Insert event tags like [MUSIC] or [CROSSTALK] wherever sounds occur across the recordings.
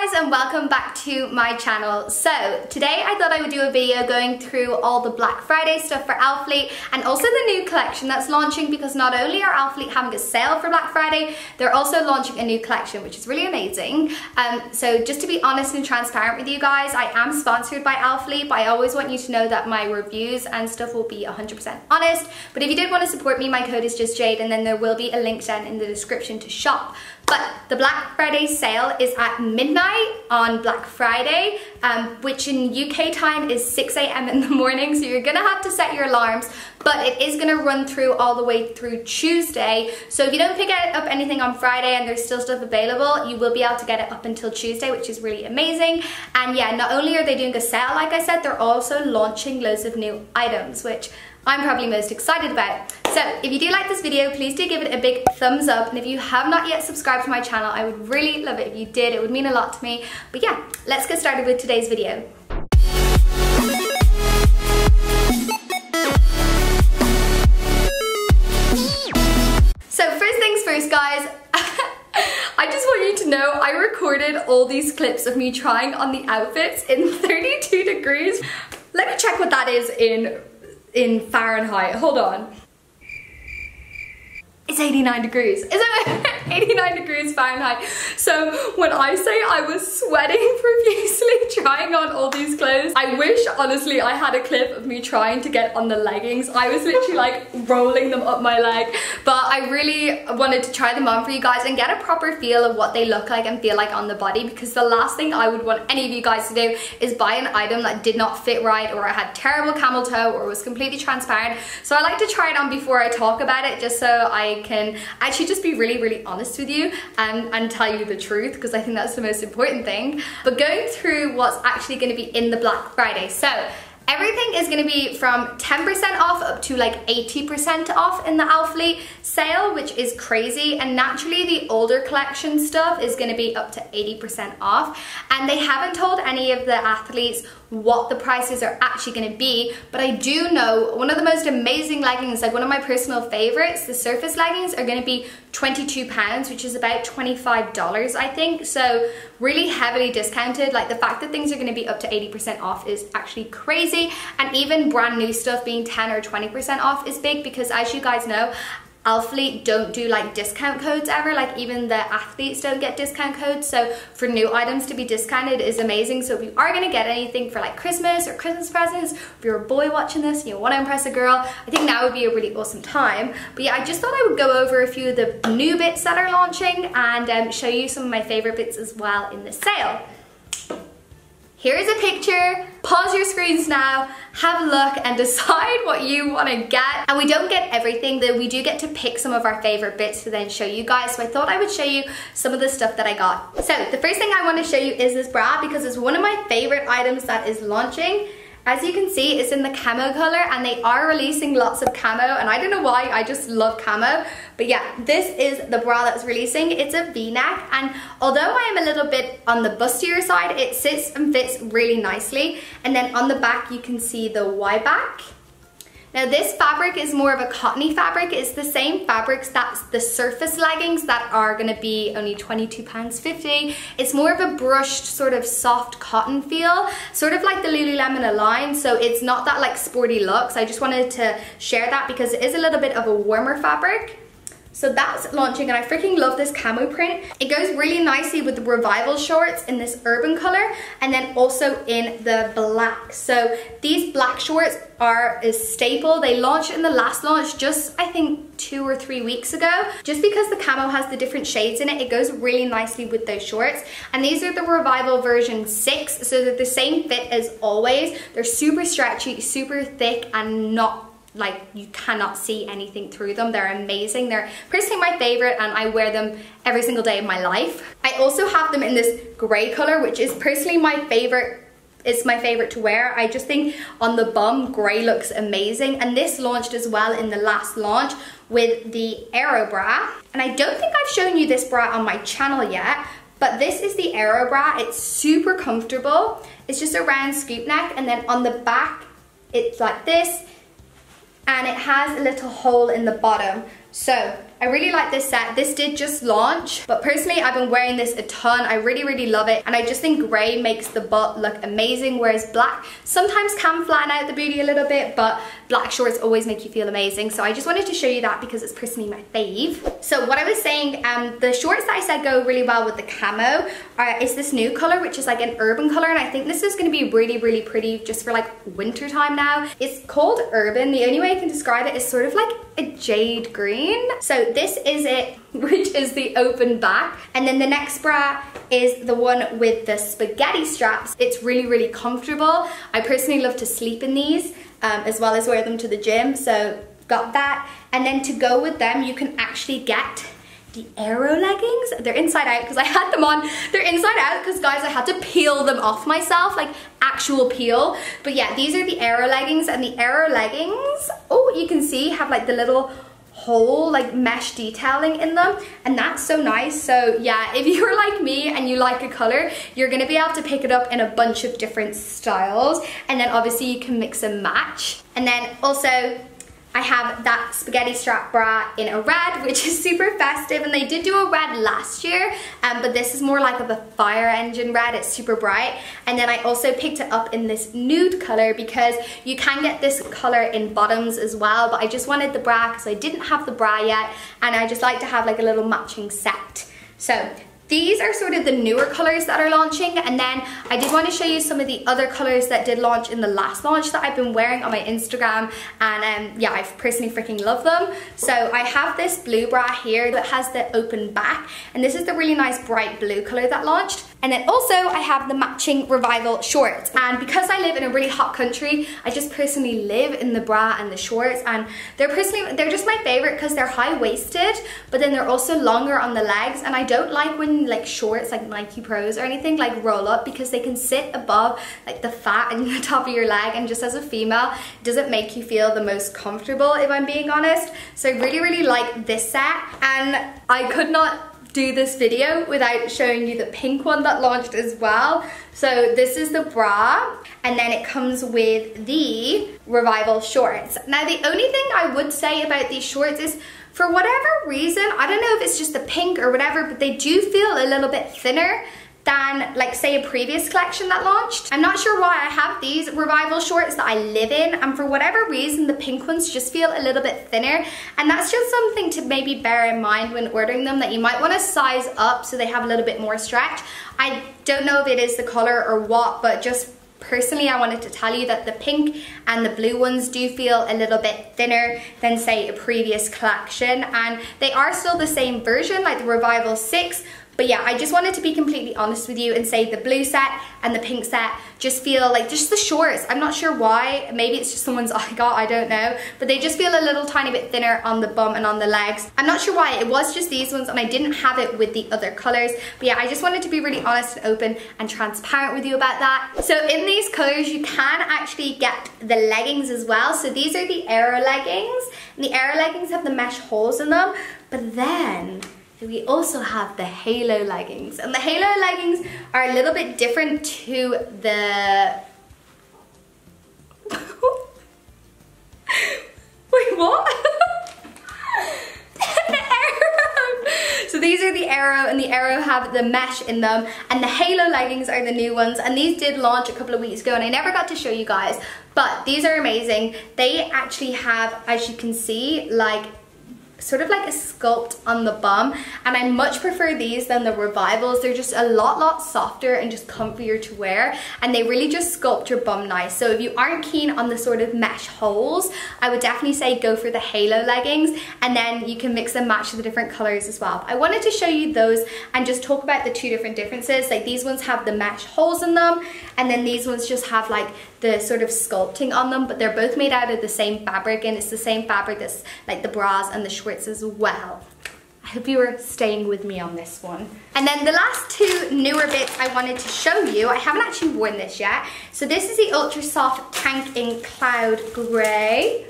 guys and welcome back to my channel. So today I thought I would do a video going through all the Black Friday stuff for Alphalete and also the new collection that's launching because not only are Alphalete having a sale for Black Friday, they're also launching a new collection which is really amazing. Um, so just to be honest and transparent with you guys, I am sponsored by Alphalete but I always want you to know that my reviews and stuff will be 100% honest. But if you did want to support me, my code is just Jade and then there will be a link down in the description to shop. But the Black Friday sale is at midnight on Black Friday, um, which in UK time is 6 a.m. in the morning, so you're gonna have to set your alarms, but it is gonna run through all the way through Tuesday. So if you don't pick up anything on Friday and there's still stuff available, you will be able to get it up until Tuesday, which is really amazing. And yeah, not only are they doing a sale, like I said, they're also launching loads of new items, which I'm probably most excited about. So if you do like this video, please do give it a big thumbs up. And if you have not yet subscribed to my channel, I would really love it if you did. It would mean a lot to me. But yeah, let's get started with today's video. So first things first, guys, [LAUGHS] I just want you to know I recorded all these clips of me trying on the outfits in [LAUGHS] 32 degrees. Let me check what that is in in Fahrenheit. Hold on. It's 89 degrees. Is it [LAUGHS] 89 degrees Fahrenheit? So when I say I was sweating [LAUGHS] profusely [LAUGHS] trying on all these clothes, I wish honestly I had a clip of me trying to get on the leggings. I was literally like rolling them up my leg, but I really wanted to try them on for you guys and get a proper feel of what they look like and feel like on the body because the last thing I would want any of you guys to do is buy an item that did not fit right or I had terrible camel toe or was completely transparent. So I like to try it on before I talk about it just so I can actually just be really, really honest with you and, and tell you the truth because I think that's the most important thing. But going through what's actually going to be in the Black Friday. So Everything is going to be from 10% off up to like 80% off in the Alphalete sale, which is crazy. And naturally the older collection stuff is going to be up to 80% off. And they haven't told any of the athletes what the prices are actually going to be but I do know one of the most amazing leggings like one of my personal favorites the surface leggings are going to be 22 pounds which is about 25 dollars I think. So really heavily discounted. Like the fact that things are going to be up to 80% off is actually crazy. And even brand new stuff being 10 or 20% off is big because as you guys know Alphalete don't do like discount codes ever, like even the athletes don't get discount codes. So for new items to be discounted is amazing. So if you are gonna get anything for like Christmas or Christmas presents, if you're a boy watching this and you wanna impress a girl, I think now would be a really awesome time. But yeah, I just thought I would go over a few of the new bits that are launching and um, show you some of my favorite bits as well in the sale. Here's a picture, pause your screens now, have a look and [LAUGHS] decide what you want to get. And we don't get everything, though we do get to pick some of our favorite bits to then show you guys. So I thought I would show you some of the stuff that I got. So the first thing I want to show you is this bra because it's one of my favorite items that is launching. As you can see, it's in the camo color and they are releasing lots of camo and I don't know why, I just love camo. But yeah, this is the bra that's releasing. It's a v-neck and although I am a little bit on the bustier side, it sits and fits really nicely. And then on the back, you can see the Y back. Now this fabric is more of a cottony fabric. It's the same fabrics that's the surface leggings that are gonna be only £22.50. It's more of a brushed sort of soft cotton feel, sort of like the Lululemon Align. So it's not that like sporty looks. I just wanted to share that because it is a little bit of a warmer fabric. So that's launching and I freaking love this camo print. It goes really nicely with the Revival shorts in this urban color and then also in the black. So these black shorts are a staple. They launched in the last launch just I think two or three weeks ago. Just because the camo has the different shades in it, it goes really nicely with those shorts. And these are the Revival version 6, so they're the same fit as always. They're super stretchy, super thick and not like you cannot see anything through them. They're amazing. They're personally my favorite and I wear them every single day of my life. I also have them in this gray color, which is personally my favorite it's my favorite to wear. I just think on the bum, grey looks amazing. And this launched as well in the last launch with the Aero bra. And I don't think I've shown you this bra on my channel yet, but this is the Aero bra. It's super comfortable. It's just a round scoop neck and then on the back, it's like this and it has a little hole in the bottom. So I really like this set. This did just launch, but personally I've been wearing this a ton. I really, really love it. And I just think gray makes the butt look amazing, whereas black sometimes can flatten out the booty a little bit, but black shorts always make you feel amazing. So I just wanted to show you that because it's personally my fave. So what I was saying, um, the shorts that I said go really well with the camo are, is this new color, which is like an urban color. And I think this is gonna be really, really pretty just for like winter time now. It's called urban. The only way I can describe it is sort of like a jade green. So this is it, [LAUGHS] which is the open back. And then the next bra is the one with the spaghetti straps. It's really, really comfortable. I personally love to sleep in these um, as well as wear them to the gym. So got that. And then to go with them, you can actually get the Aero leggings. They're inside out because I had them on. They're inside out because guys, I had to peel them off myself, like actual peel. But yeah, these are the Aero leggings and the Aero leggings, oh, you can see have like the little whole like mesh detailing in them and that's so nice. So yeah [LAUGHS] if you're like me and you like a color you're gonna be able to pick it up in a bunch of different styles and then obviously you can mix and match. And then also I have that spaghetti strap bra in a red, which is super festive, and they did do a red last year, um, but this is more like of a fire engine red, it's super bright. And then I also picked it up in this nude color because you can get this color in bottoms as well, but I just wanted the bra because I didn't have the bra yet, and I just like to have like a little matching set. So these are sort of the newer colors that are launching and then I did want to show you some of the other colors that did launch in the last launch that I've been wearing on my Instagram and um, yeah I personally freaking love them. So I have this blue bra here that has the open back and this is the really nice bright blue color that launched and then also I have the matching Revival shorts. And because I live in a really hot country, I just personally live in the bra and the shorts. And they're personally, they're just my favorite because they're high-waisted, but then they're also longer on the legs. And I don't like when like shorts, like Nike Pros or anything, like roll up because they can sit above like the fat in [LAUGHS] the top of your leg. And just as a female, it doesn't make you feel the most comfortable if I'm being honest. So I really, really like this set. And I could not do this video without showing you the pink one that launched as well. So this is the bra and then it comes with the Revival shorts. Now the only thing I would say about these shorts is for whatever reason, I don't know if it's just the pink or whatever, but they do feel a little bit thinner than like say a previous collection that launched. I'm not sure why I have these revival shorts that I live in and for whatever reason the pink ones just feel a little bit thinner and that's just something to maybe bear in mind when ordering them that you might want to size up so they have a little bit more stretch. I don't know if it is the color or what but just personally I wanted to tell you that the pink and the blue ones do feel a little bit thinner than say a previous collection and they are still the same version like the Revival 6 but yeah, I just wanted to be completely honest with you and say the blue set and the pink set just feel like just the shorts. I'm not sure why. Maybe it's just someone's [LAUGHS] I got, I don't know. But they just feel a little tiny bit thinner on the bum and on the legs. I'm not sure why. It was just these ones and I didn't have it with the other colors. But yeah, I just wanted to be really honest and open and transparent with you about that. So in these colors, you can actually get the leggings as well. So these are the Aero leggings. And the Aero leggings have the mesh holes in them. But then we also have the halo leggings. And the halo leggings are a little bit different to the [LAUGHS] wait what? [LAUGHS] So these are the Aero and the Aero have the mesh in them. And the Halo leggings are the new ones. And these did launch a couple of weeks ago and I never got to show you guys. But these are amazing. They actually have, as you can see, like sort of like a sculpt on the bum and I much prefer these than the revivals. They're just a lot lot softer and just comfier to wear and they really just sculpt your bum nice. So if you aren't keen on the sort of mesh holes I would definitely say go for the halo leggings and then you can mix and match the different colors as well. I wanted to show you those and just talk about the two different differences. Like these ones have the mesh holes in them and then these ones just have like the sort of sculpting on them but they're both made out of the same fabric and it's the same fabric that's like the bras and the shorts as well. I hope you are staying with me on this one. And then the last two newer bits I wanted to show you, I haven't actually worn this yet. So this is the Ultra Soft Tank in Cloud Grey.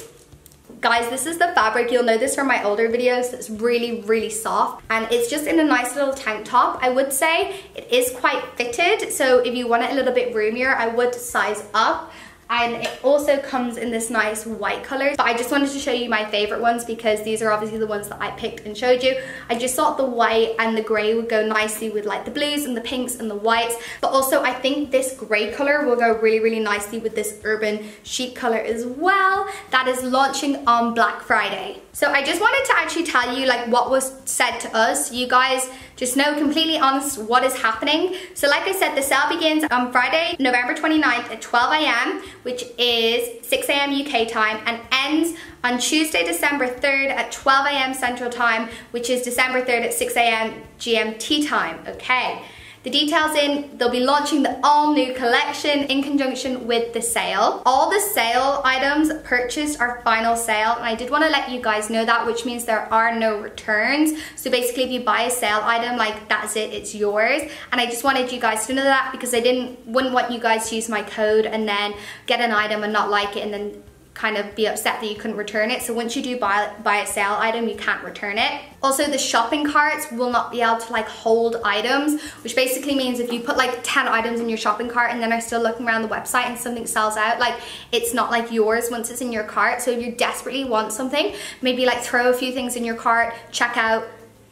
Guys, this is the fabric. You'll know this from my older videos. It's really, really soft. And it's just in a nice little tank top. I would say it is quite fitted. So if you want it a little bit roomier, I would size up. And it also comes in this nice white color. But I just wanted to show you my favorite ones because these are obviously the ones that I picked and showed you. I just thought the white and the gray would go nicely with like the blues and the pinks and the whites. But also I think this gray color will go really, really nicely with this urban chic color as well. That is launching on Black Friday. So I just wanted to actually tell you like what was said to us. You guys just know completely honest what is happening. So like I said, the sale begins on Friday, November 29th at 12 a.m., which is 6 a.m. UK time, and ends on Tuesday, December 3rd at 12 a.m. Central Time, which is December 3rd at 6 a.m. GMT time, okay? The details in, they'll be launching the all new collection in conjunction with the sale. All the sale items purchased are final sale and I did want to let you guys know that which means there are no returns. So basically if you buy a sale item like that's it, it's yours. And I just wanted you guys to know that because I didn't wouldn't want you guys to use my code and then get an item and not like it and then kind of be upset that you couldn't return it. So once you do buy, buy a sale item, you can't return it. Also, the shopping carts will not be able to like hold items, which basically means if you put like 10 items in your shopping cart and then are still looking around the website and something sells out, like it's not like yours once it's in your cart. So if you desperately want something, maybe like throw a few things in your cart, check out,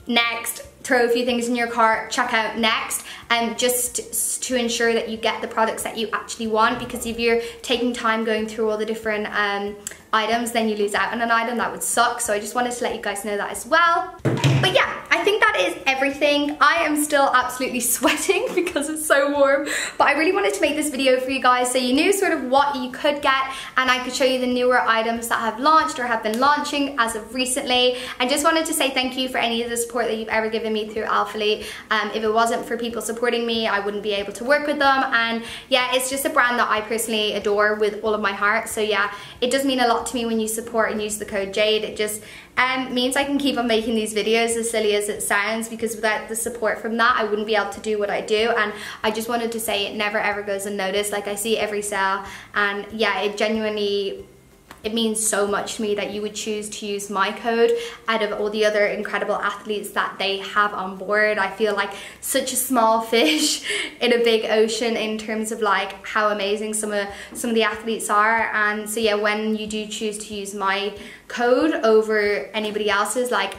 next, throw a few things in your cart, check out next, and um, just to ensure that you get the products that you actually want because if you're taking time going through all the different um, items, then you lose out on an item, that would suck. So I just wanted to let you guys know that as well. But yeah, I think that is everything. I am still absolutely [LAUGHS] sweating because it's so warm, but I really wanted to make this video for you guys so you knew sort of what you could get and I could show you the newer items that have launched or have been launching as of recently. I just wanted to say thank you for any of the support that you've ever given me through Alphalete. Um, if it wasn't for people supporting me, I wouldn't be able to work with them. And yeah, it's just a brand that I personally adore with all of my heart. So yeah, it does mean a to me when you support and use the code JADE. It just um, means I can keep on making these videos as silly as it sounds because without the support from that I wouldn't be able to do what I do and I just wanted to say it never ever goes unnoticed like I see every sale and yeah it genuinely it means so much to me that you would choose to use my code out of all the other incredible athletes that they have on board. I feel like such a small [LAUGHS] fish in a big ocean in terms of like how amazing some of some of the athletes are. And so yeah, when you do choose to use my code over anybody else's, like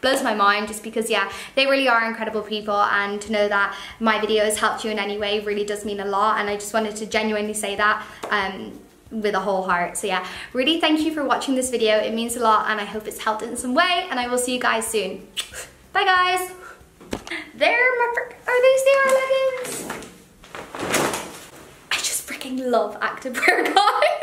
blows my mind just because yeah they really are incredible people and to know that my video has helped you in any way really does mean a lot and I just wanted to genuinely say that um, with a whole heart. So yeah, really thank you for watching this video. It means a lot and I hope it's helped in some way and I will see you guys soon. Bye guys. There my are these the leggings? I just freaking love activewear guys. [LAUGHS]